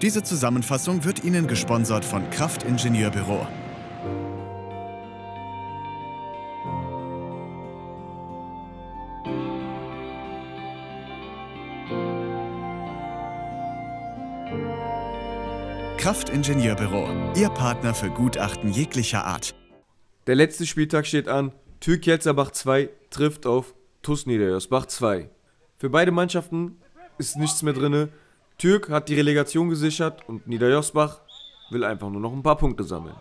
Diese Zusammenfassung wird Ihnen gesponsert von Kraftingenieurbüro. Kraftingenieurbüro, Ihr Partner für Gutachten jeglicher Art. Der letzte Spieltag steht an. Türk Jelzerbach 2 trifft auf TuS Niederjörsbach 2. Für beide Mannschaften ist nichts mehr drin. Türk hat die Relegation gesichert und Niederjörsbach will einfach nur noch ein paar Punkte sammeln.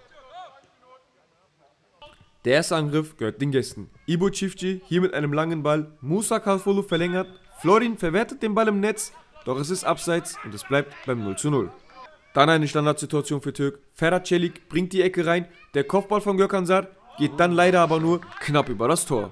Der erste Angriff gehört den Gästen. Ibo Chifci hier mit einem langen Ball. Musa Kalfolo verlängert. Florin verwertet den Ball im Netz, doch es ist abseits und es bleibt beim 0 zu 0. Dann eine Standardsituation für Türk. Ferhat Çelik bringt die Ecke rein. Der Kopfball von Gökhan geht dann leider aber nur knapp über das Tor.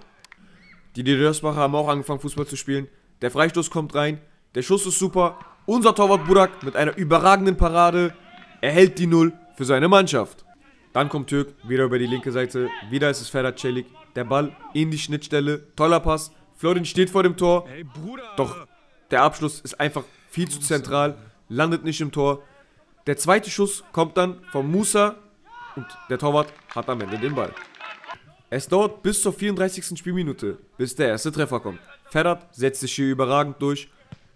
Die Niedersbacher haben auch angefangen Fußball zu spielen. Der Freistoß kommt rein. Der Schuss ist super. Unser Torwart Burak mit einer überragenden Parade erhält die Null für seine Mannschaft. Dann kommt Türk wieder über die linke Seite. Wieder ist es Ferhat Çelik. Der Ball in die Schnittstelle. Toller Pass. Florin steht vor dem Tor. Doch der Abschluss ist einfach viel zu zentral. Landet nicht im Tor. Der zweite Schuss kommt dann von Musa und der Torwart hat am Ende den Ball. Es dauert bis zur 34. Spielminute, bis der erste Treffer kommt. Ferhat setzt sich hier überragend durch.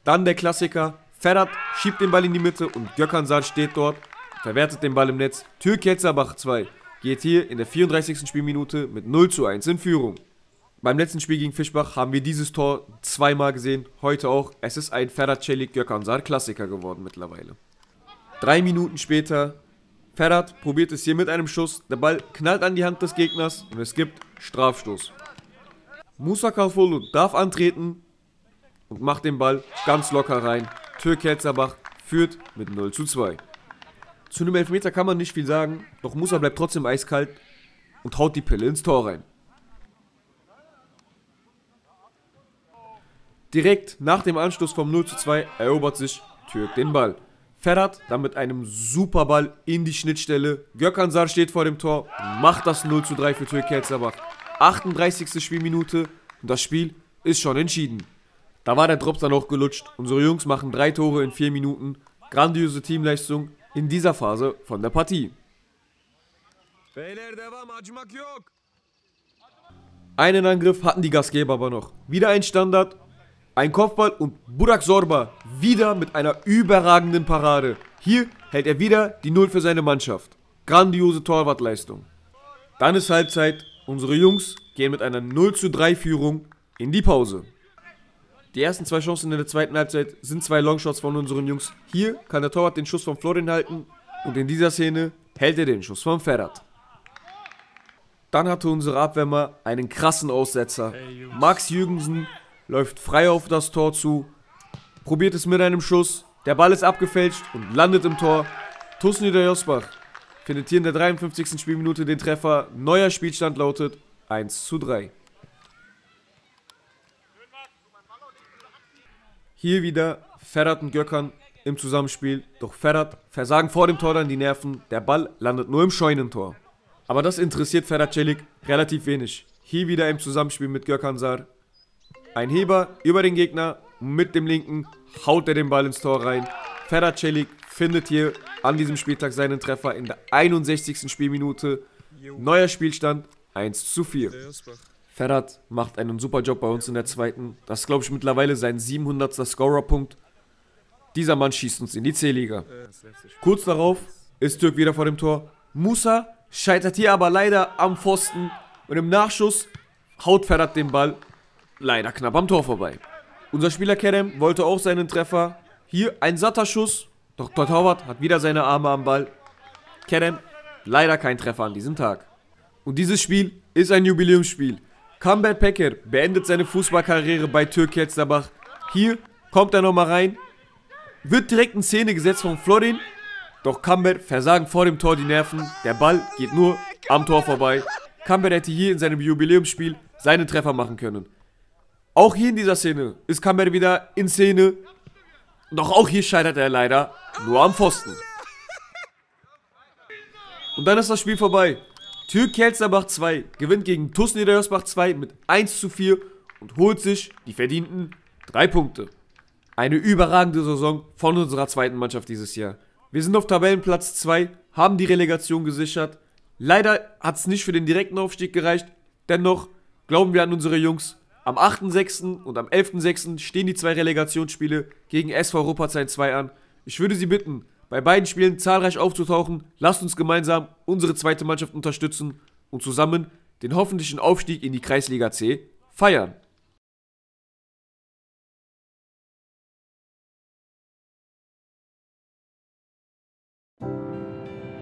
Dann der Klassiker. Ferhat schiebt den Ball in die Mitte und Gökhan steht dort, verwertet den Ball im Netz. Türk Yetzabach 2 geht hier in der 34. Spielminute mit 0 zu 1 in Führung. Beim letzten Spiel gegen Fischbach haben wir dieses Tor zweimal gesehen, heute auch. Es ist ein Ferhat Celik Gökhan Klassiker geworden mittlerweile. Drei Minuten später, Ferhat probiert es hier mit einem Schuss. Der Ball knallt an die Hand des Gegners und es gibt Strafstoß. Musa Kalfolu darf antreten und macht den Ball ganz locker rein. Türk Herzabach führt mit 0 zu 2. Zu einem Elfmeter kann man nicht viel sagen, doch Musa bleibt trotzdem eiskalt und haut die Pille ins Tor rein. Direkt nach dem Anstoß vom 0 zu 2 erobert sich Türk den Ball. Ferhat dann mit einem Superball in die Schnittstelle. Gökhan steht vor dem Tor, macht das 0 zu 3 für Türk Herzabach. 38. Spielminute und das Spiel ist schon entschieden. Da war der Drops dann auch gelutscht. Unsere Jungs machen drei Tore in vier Minuten. Grandiose Teamleistung in dieser Phase von der Partie. Einen Angriff hatten die Gastgeber aber noch. Wieder ein Standard ein Kopfball und Burak Sorba wieder mit einer überragenden Parade. Hier hält er wieder die Null für seine Mannschaft. Grandiose Torwartleistung. Dann ist Halbzeit. Unsere Jungs gehen mit einer 0 zu 3 Führung in die Pause. Die ersten zwei Chancen in der zweiten Halbzeit sind zwei Longshots von unseren Jungs. Hier kann der Torwart den Schuss von Florin halten und in dieser Szene hält er den Schuss von Ferrat. Dann hatte unsere Abwärmer einen krassen Aussetzer. Max Jürgensen läuft frei auf das Tor zu, probiert es mit einem Schuss, der Ball ist abgefälscht und landet im Tor. TuS Niederjosbach findet hier in der 53. Spielminute den Treffer. Neuer Spielstand lautet 1 zu 3. Hier wieder Ferrat und Göckern im Zusammenspiel. Doch Ferrat versagen vor dem Tor dann die Nerven. Der Ball landet nur im Scheunentor. Aber das interessiert Ferhat Celik relativ wenig. Hier wieder im Zusammenspiel mit Gökhan ein Heber über den Gegner mit dem linken haut er den Ball ins Tor rein. Ferhat Celik findet hier an diesem Spieltag seinen Treffer in der 61. Spielminute. Neuer Spielstand 1 zu 4. Ferhat macht einen super Job bei uns in der zweiten. Das ist, glaube ich, mittlerweile sein 700. Scorerpunkt. Dieser Mann schießt uns in die C-Liga. Kurz darauf ist Türk wieder vor dem Tor. Musa scheitert hier aber leider am Pfosten. Und im Nachschuss haut Ferhat den Ball leider knapp am Tor vorbei. Unser Spieler Kerem wollte auch seinen Treffer. Hier ein satter Schuss, doch der Torwart hat wieder seine Arme am Ball. Kerem, leider kein Treffer an diesem Tag. Und dieses Spiel ist ein Jubiläumsspiel. Kamber Peker beendet seine Fußballkarriere bei Türk Yetzabach. Hier kommt er nochmal rein, wird direkt in Szene gesetzt von Florin. Doch Kamber versagen vor dem Tor die Nerven. Der Ball geht nur am Tor vorbei. Kamber hätte hier in seinem Jubiläumsspiel seinen Treffer machen können. Auch hier in dieser Szene ist Kamber wieder in Szene. Doch auch hier scheitert er leider nur am Pfosten. Und dann ist das Spiel vorbei. Türk Kelzerbach 2 gewinnt gegen TuS Niederjörsbach 2 mit 1 zu 4 und holt sich die verdienten 3 Punkte. Eine überragende Saison von unserer zweiten Mannschaft dieses Jahr. Wir sind auf Tabellenplatz 2, haben die Relegation gesichert. Leider hat es nicht für den direkten Aufstieg gereicht. Dennoch glauben wir an unsere Jungs. Am 8.6. und am 11.6. stehen die zwei Relegationsspiele gegen SV Ruppert 2 an. Ich würde Sie bitten, bei beiden Spielen zahlreich aufzutauchen. Lasst uns gemeinsam unsere zweite Mannschaft unterstützen und zusammen den hoffentlichen Aufstieg in die Kreisliga C feiern.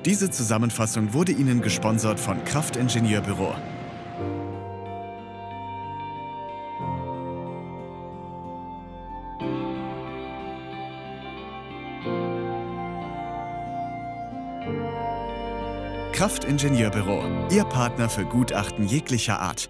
Diese Zusammenfassung wurde Ihnen gesponsert von Kraftingenieurbüro. Ihr Partner für Gutachten jeglicher Art.